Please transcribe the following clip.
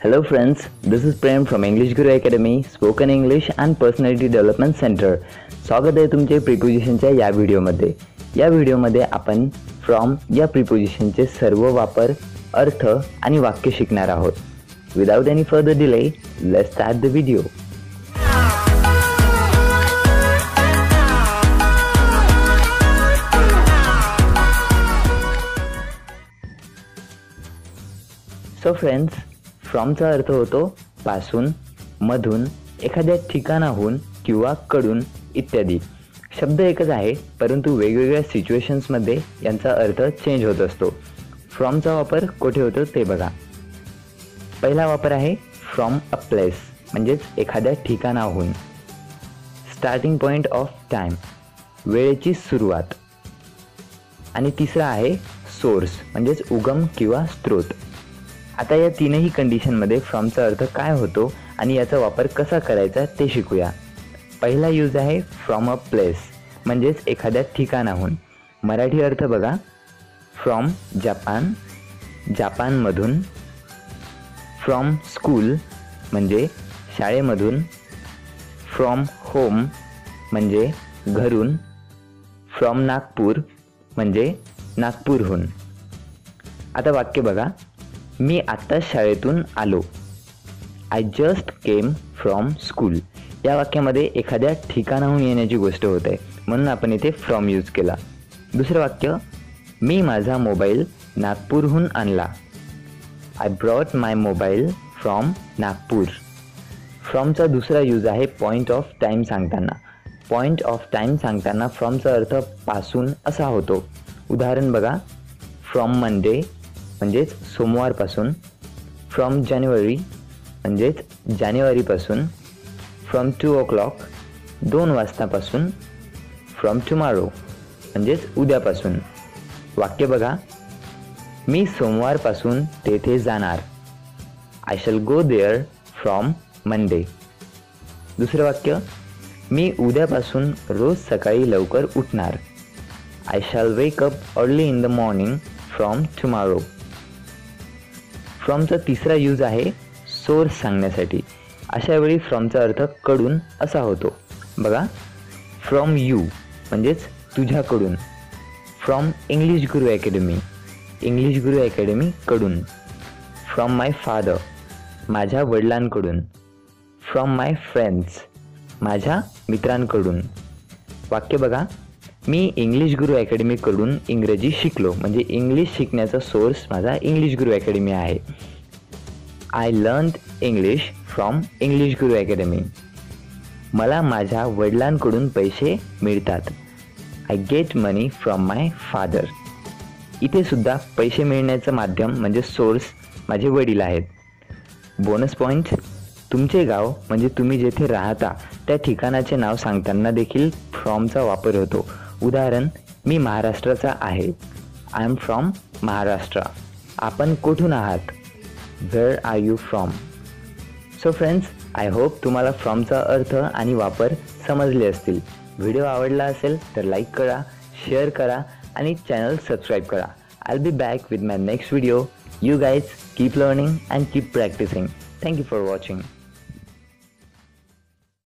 Hello friends, this is Prem from English Guru Academy, Spoken English and Personality Development Center. स्वागत आहे तुमचे प्रिपोजिशनच्या या व्हिडिओमध्ये या व्हिडिओमध्ये आपण फ्रॉम या प्रिपोजिशनचे सर्व वापर अर्थ आणि वाक्य शिकणार आहोत. Without any further delay let start the video so friends फ्रॉमचा अर्थ होतो पासून मधून एखाद्या ठिकाणाहून किंवा कडून इत्यादी. शब्द एकच आहे परंतु वेगवेगळ्या सिच्युएशन्समध्ये यांचा अर्थ चेंज होत असतो. फ्रॉमचा वापर कुठे होतो ते बघा. पहिला वापर आहे फ्रॉम अ प्लेस म्हणजेच एखाद्या ठिकाणाहून. स्टार्टिंग पॉईंट ऑफ टाईम वेळेची सुरुवात. आणि तिसरा आहे सोर्स म्हणजेच उगम किंवा स्त्रोत आता या तीनही कंडिशनमध्ये फ्रॉमचा अर्थ काय होतो आणि याचा वापर कसा करायचा ते शिकूया. पहिला यूज आहे फ्रॉम अ प्लेस म्हणजेच एखाद्या ठिकाणाहून. मराठी अर्थ बघा. फ्रॉम जापान जापानमधून फ्रॉम स्कूल म्हणजे शाळेमधून. फ्रॉम होम म्हणजे घरून. फ्रॉम नागपूर म्हणजे नागपूरहून. आता वाक्य बघा. मी आत्ताच शाळेतून आलो. I just came from school या वाक्यामध्ये एखाद्या ठिकाणाहून येण्याची गोष्ट होत आहे म्हणून आपण इथे फ्रॉम यूज केला. दुसरं वाक्य मी माझा मोबाईल नागपूरहून आणला. I brought my mobile from Nagpur. फ्रॉमचा दुसरा यूज आहे पॉईंट ऑफ टाईम सांगताना. पॉईंट ऑफ टाईम सांगताना फ्रॉमचा अर्थपासून असा होतो. उदाहरण बघा फ्रॉम मंडे म्हणजेच सोमवारपासून फ्रॉम जानेवारी म्हणजेच जानेवारीपासून फ्रॉम टू ओ क्लॉक दोन वाजतापासून फ्रॉम टुमारो म्हणजेच उद्यापासून. वाक्य बघा. मी सोमवारपासून तेथे जाणार. I shall go there from Monday दुसरं वाक्य. मी उद्यापासून रोज सकाळी लवकर उठणार. I shall wake up early in the morning from tomorrow फ्रॉमचा तिसरा यूज आहे सोर्स सांगण्यासाठी. अशा वेळी फ्रॉमचा अर्थकडून असा होतो. बघा फ्रॉम यू म्हणजेच तुझ्याकडून. From English Guru Academy English Guru Academy कडून. फ्रॉम माय फादर माझ्या वडिलांकडून. फ्रॉम माय फ्रेंड्स माझ्या मित्रांकडून. वाक्य बघा. मी इंग्लिश गुरु अकॅडमीकडून इंग्रजी शिकलो. म्हणजे इंग्लिश शिकण्याचा सोर्स माझा इंग्लिश गुरु अकॅडमी आहे. I learn English from English Guru Academy मला माझ्या वडिलांकडून पैसे मिळतात. I get money from my father इथे सुद्धा पैसे मिळण्याचं माध्यम म्हणजे सोर्स माझे वडील आहेत. बोनस पॉईंट तुमचे गाव म्हणजे तुम्ही जेथे राहता त्या ठिकाणाचे नाव सांगताना देखील फ्रॉमचा वापर होतो. उदाहरण मी महाराष्ट्राचा आहे. आय एम फ्रॉम महाराष्ट्र आपण कुठून आहात? Where are you from so friends I hope तुम्हाला फ्रॉमचा अर्थ आणि वापर समजले असतील. व्हिडिओ आवडला असेल तर लाईक करा शेअर करा आणि चॅनल सबस्क्राईब करा. I be back with my next video you guys keep learning and keep practising thank you for watching